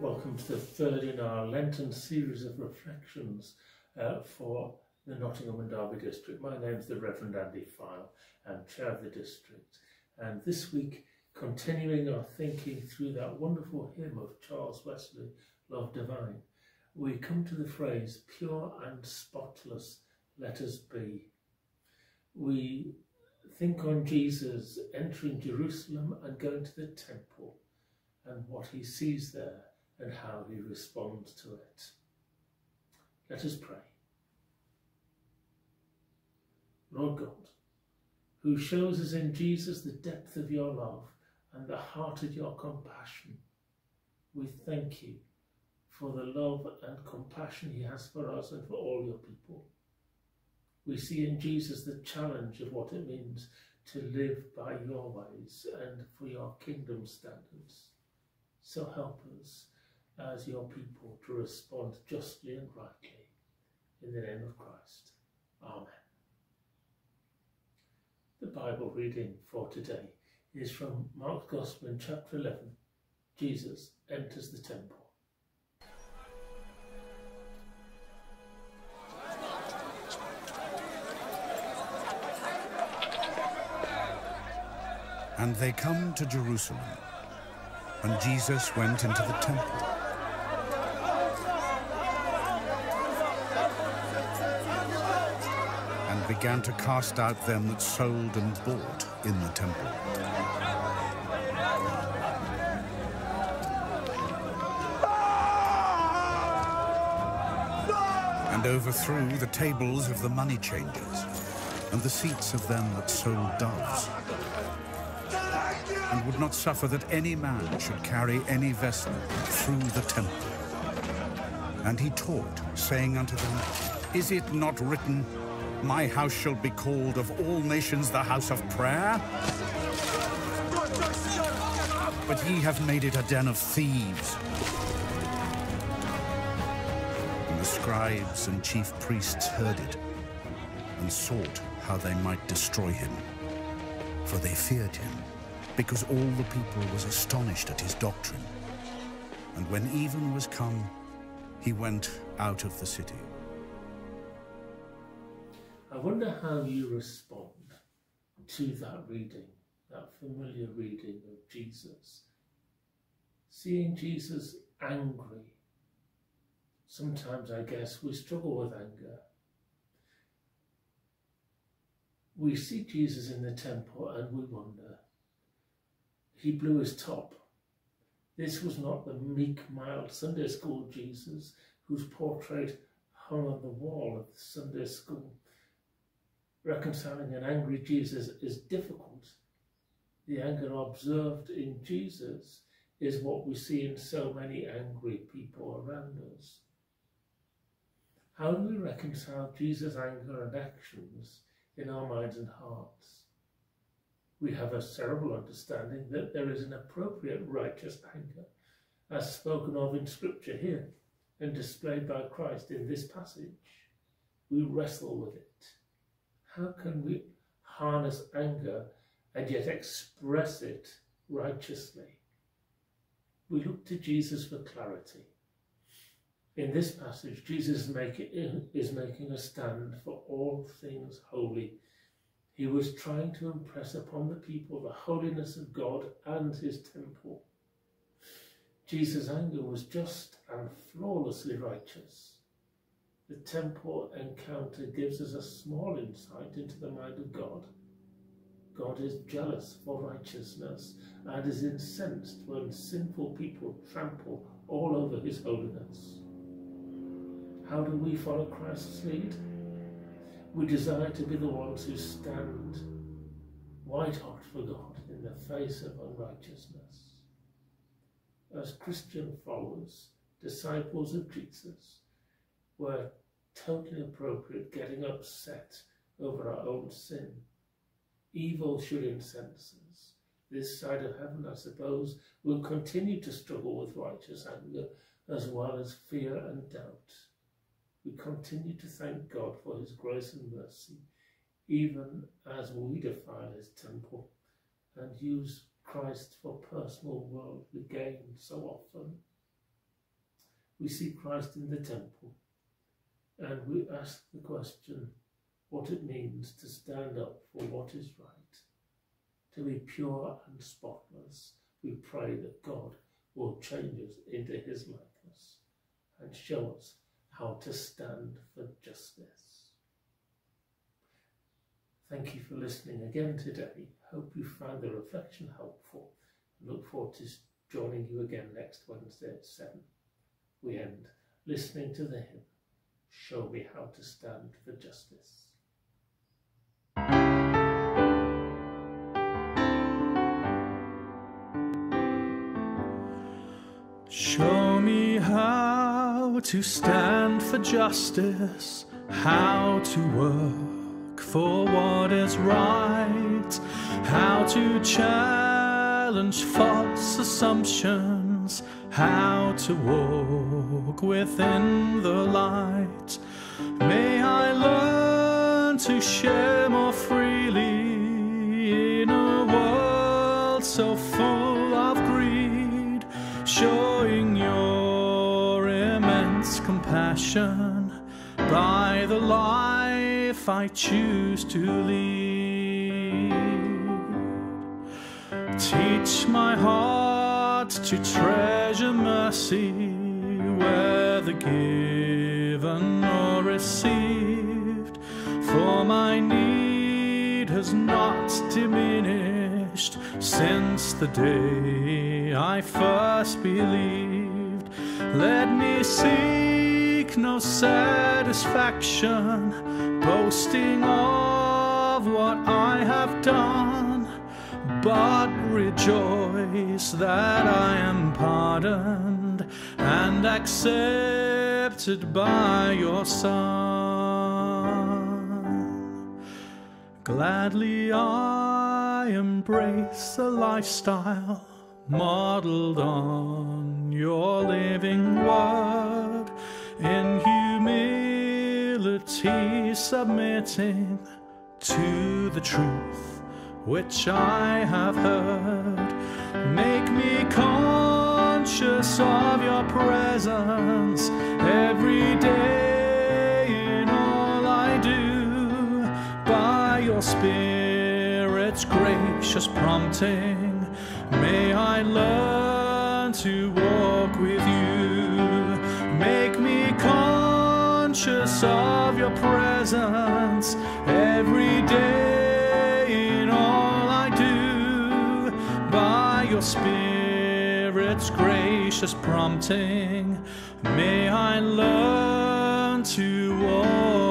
welcome to the third in our Lenten series of reflections uh, for the Nottingham and Derby district. My name is the Reverend Andy Fyall, I'm chair of the district. And this week, continuing our thinking through that wonderful hymn of Charles Wesley, Love Divine, we come to the phrase, pure and spotless, let us be. We think on Jesus entering Jerusalem and going to the temple and what he sees there and how he responds to it. Let us pray. Lord God, who shows us in Jesus the depth of your love and the heart of your compassion, we thank you for the love and compassion he has for us and for all your people. We see in Jesus the challenge of what it means to live by your ways and for your kingdom standards. So help us as your people to respond justly and rightly. In the name of Christ. Amen. The Bible reading for today is from Mark's Gospel in chapter 11. Jesus enters the temple. And they come to Jerusalem, and Jesus went into the temple. Began to cast out them that sold and bought in the temple. And overthrew the tables of the money changers and the seats of them that sold doves and would not suffer that any man should carry any vessel through the temple. And he taught, saying unto them, Is it not written, My house shall be called of all nations the house of prayer? But ye have made it a den of thieves. And the scribes and chief priests heard it, and sought how they might destroy him. For they feared him, because all the people was astonished at his doctrine. And when even was come, he went out of the city. I wonder how you respond to that reading, that familiar reading of Jesus. Seeing Jesus angry. Sometimes I guess we struggle with anger. We see Jesus in the temple and we wonder, he blew his top. This was not the meek, mild Sunday school Jesus whose portrait hung on the wall of the Sunday school. Reconciling an angry Jesus is difficult. The anger observed in Jesus is what we see in so many angry people around us. How do we reconcile Jesus' anger and actions in our minds and hearts? we have a cerebral understanding that there is an appropriate righteous anger, as spoken of in Scripture here and displayed by Christ in this passage. We wrestle with it. How can we harness anger and yet express it righteously? We look to Jesus for clarity. In this passage, Jesus is making a stand for all things holy he was trying to impress upon the people the holiness of God and his temple. Jesus' anger was just and flawlessly righteous. The temple encounter gives us a small insight into the mind of God. God is jealous for righteousness and is incensed when sinful people trample all over his holiness. How do we follow Christ's lead? We desire to be the ones who stand white hot for God in the face of unrighteousness. As Christian followers, disciples of Jesus, we're totally appropriate getting upset over our own sin. Evil should incense us. This side of heaven, I suppose, will continue to struggle with righteous anger as well as fear and doubt we continue to thank God for his grace and mercy, even as we defile his temple and use Christ for personal worldly gain so often. we see Christ in the temple and we ask the question what it means to stand up for what is right, to be pure and spotless. We pray that God will change us into his likeness and show us how to stand for justice. Thank you for listening again today. Hope you found the reflection helpful. Look forward to joining you again next Wednesday at 7. We end listening to the hymn, Show Me How to Stand for Justice. Show me how to stand for justice, how to work for what is right, how to challenge false assumptions, how to walk within the light. May I learn to share more freely in a world so full of greed, showing your immense compassion by the life I choose to lead. Teach my heart to treasure mercy, whether given or received, for my need has not diminished since the day I first believed. Let me seek no satisfaction, boasting of what I have done but rejoice that I am pardoned and accepted by your Son. Gladly I embrace a lifestyle modeled on your living word in humility submitting to the truth which I have heard. Make me conscious of your presence every day in all I do. By your Spirit's gracious prompting, may I learn to walk with you. Make me conscious of your presence Spirit's gracious prompting, may I learn to walk.